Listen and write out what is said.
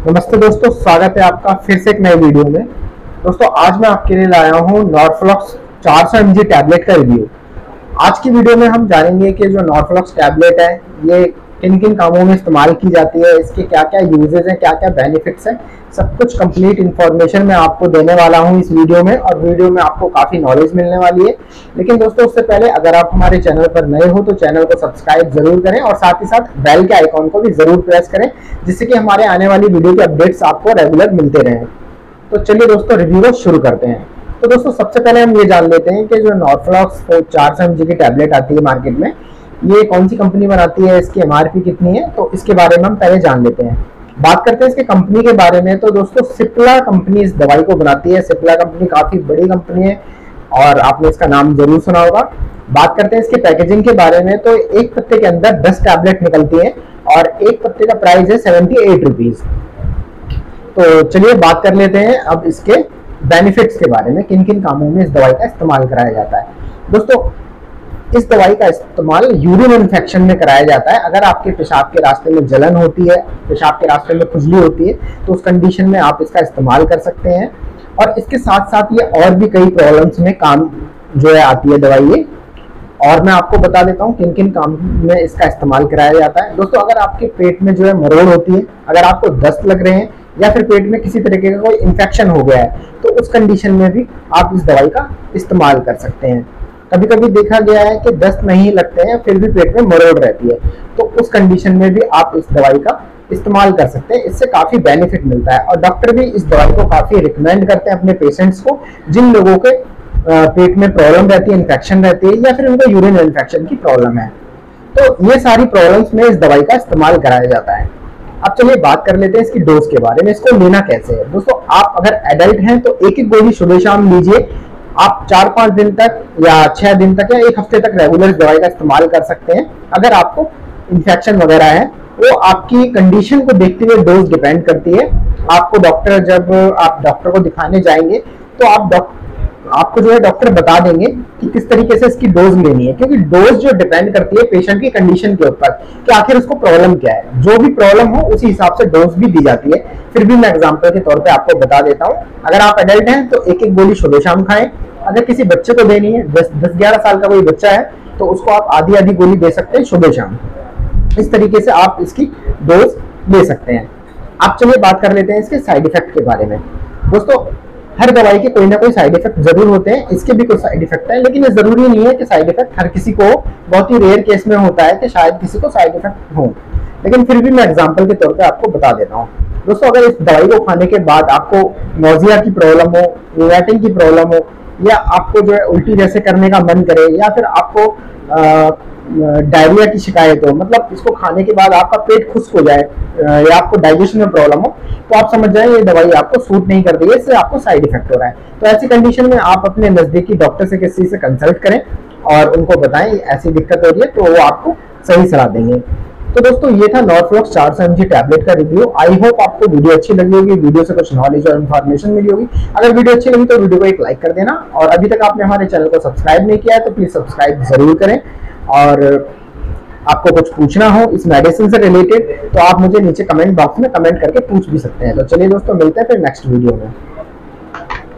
नमस्ते दोस्तों, स्वागत है आपका फिर से एक नए वीडियो में। दोस्तों, आज मैं आपके लिए लाया हूँ नॉर्फ्लॉक्स 400 एम टैबलेट का रिव्यू आज की वीडियो में हम जानेंगे कि जो नॉर्फ्लॉक्स टैबलेट है, ये किन किन कामों में इस्तेमाल की जाती है, इसके क्या क्या यूजेज हैं क्या क्या बेनिफिट्स हैं, सब कुछ कंप्लीट इन्फॉर्मेशन मैं आपको देने वाला हूँ इस वीडियो में और वीडियो में आपको काफ़ी नॉलेज मिलने वाली है। लेकिन दोस्तों, उससे पहले अगर आप हमारे चैनल पर नए हो तो चैनल को सब्सक्राइब ज़रूर करें और साथ ही साथ बेल के आइकॉन को भी ज़रूर प्रेस करें, जिससे कि हमारे आने वाली वीडियो के अपडेट्स आपको रेगुलर मिलते रहें। तो चलिए दोस्तों रिव्यू को शुरू करते हैं। तो दोस्तों, सबसे पहले हम ये जान लेते हैं कि जो नॉर्फ्लॉक्स चार सौ की टैबलेट आती है मार्केट में ये कौन सी कंपनी बनाती है, इसकी एमआरपी कितनी है तो इसके बारे में हम पहले जान लेते हैं। बात करते हैं इसके कंपनी के बारे में तो दोस्तों सिप्ला कंपनी इस दवाई को बनाती है। सिप्ला कंपनी काफ़ी बड़ी कंपनी है और आपने इसका नाम ज़रूर सुना होगा। बात करते हैं इसके पैकेजिंग के बारे में तो एक पत्ते के अंदर दस टैबलेट निकलती है और एक पत्ते का प्राइस है सेवेंटी एट रुपीज़ तो चलिए बात कर लेते हैं अब इसके बेनिफिट्स के बारे में किन किन कामों में इस दवाई का इस्तेमाल कराया जाता है। दोस्तों इस दवाई का इस्तेमाल यूरिन इन्फेक्शन में कराया जाता है। अगर आपके पेशाब के रास्ते में जलन होती है, पेशाब के रास्ते में खुजली होती है तो उस कंडीशन में आप इसका इस्तेमाल कर सकते हैं। और इसके साथ साथ ये और भी कई प्रॉब्लम्स में काम जो है आती है दवाई ये। और मैं आपको बता देता हूँ किन किन काम में इसका इस्तेमाल कराया जाता है। दोस्तों, अगर आपके पेट में जो है मरोड़ होती है, अगर आपको दस्त लग रहे हैं, या फिर पेट में किसी तरीके का कोई इन्फेक्शन हो गया है तो उस कंडीशन में भी आप इस दवाई का इस्तेमाल कर सकते हैं। कभी कभी देखा गया है कि दस्त नहीं लगते हैं, फिर भी पेट में मरोड़ रहती है। तो उस कंडीशन में भी आप इस दवाई का इस्तेमाल कर सकते हैं। इससे काफ़ी बेनिफिट मिलता है। और डॉक्टर भी इस दवाई को काफ़ी रिकमेंड करते हैं अपने पेशेंट्स को, जिन लोगों के पेट में प्रॉब्लम रहती है इन्फेक्शन रहती है, या फिर उनको यूरिन इन्फेक्शन की प्रॉब्लम है। तो ये सारी प्रॉब्लम्स में इस दवाई का इस्तेमाल कराया जाता है। अब चलिए बात कर लेते हैं इसकी डोज के बारे में। इसको लेना कैसे है? दोस्तों, आप अगर एडल्ट हैं तो एक एक गोली सुबह शाम लीजिए। आप चार पाँच दिन तक या छह दिन तक या एक हफ़्ते तक रेगुलर दवाई का इस्तेमाल कर सकते हैं। अगर आपको इन्फेक्शन वगैरह है, वो आपकी कंडीशन को देखते हुए डोज डिपेंड करती है। आपको डॉक्टर जब आप डॉक्टर को दिखाने जाएँगे तो आप डॉक्टर आपको जो है डॉक्टर बता देंगे कि किस तरीके से इसकी डोज लेनी है, क्योंकि डोज जो डिपेंड करती है पेशेंट की कंडीशन के ऊपर कि आखिर उसको प्रॉब्लम क्या है। जो भी प्रॉब्लम हो, उसी हिसाब से डोज भी दी जाती है। फिर भी मैं एग्ज़ाम्पल के तौर पर आपको बता देता हूँ। अगर आप एडल्ट हैं तो एक एक गोली सुबह शाम खाएँ। अगर किसी बच्चे को देनी है, दस दस ग्यारह साल का कोई बच्चा है तो उसको आप आधी आधी गोली दे सकते हैं सुबह शाम इस तरीके से आप इसकी डोज ले सकते हैं। आप चलिए बात कर लेते हैं इसके साइड इफ़ेक्ट के बारे में। दोस्तों हर दवाई के कोई ना कोई साइड इफ़ेक्ट ज़रूर होते हैं, इसके भी कोई साइड इफ़ेक्ट है, लेकिन ये ज़रूरी नहीं है कि साइड इफ़ेक्ट हर किसी को, बहुत ही रेयर केस में होता है कि शायद किसी को साइड इफ़ेक्ट हो। लेकिन फिर भी मैं एग्ज़ाम्पल के तौर पर आपको बता देता हूँ। दोस्तों, अगर इस दवाई को खाने के बाद आपको नोजिया की प्रॉब्लम हो वेटिंग की प्रॉब्लम हो, या आपको जो है उल्टी जैसे करने का मन करे, या फिर आपको डायरिया की शिकायत हो मतलब इसको खाने के बाद आपका पेट खुश्क हो जाए या आपको डाइजेशन में प्रॉब्लम हो तो आप समझ जाए ये दवाई आपको सूट नहीं कर रही है, इससे आपको साइड इफ़ेक्ट हो रहा है। तो ऐसी कंडीशन में आप अपने नजदीकी डॉक्टर से किसी से कंसल्ट करें और उनको बताएँ ऐसी दिक्कत हो रही है तो वो आपको सही सलाह देंगे। तो दोस्तों, ये था नॉर्थफ्लॉक्स चार सौ एमजी टैबलेट का रिव्यू आई होप आपको वीडियो अच्छी लगी होगी वीडियो से कुछ नॉलेज और इन्फॉर्मेशन मिली होगी। अगर वीडियो अच्छी लगी तो वीडियो को एक लाइक कर देना और अभी तक आपने हमारे चैनल को सब्सक्राइब नहीं किया है तो प्लीज़ सब्सक्राइब ज़रूर करें। और आपको कुछ पूछना हो इस मेडिसिन से रिलेटेड तो आप मुझे नीचे कमेंट बॉक्स में कमेंट करके पूछ भी सकते हैं। तो चलिए दोस्तों, मिलते हैं फिर नेक्स्ट वीडियो में।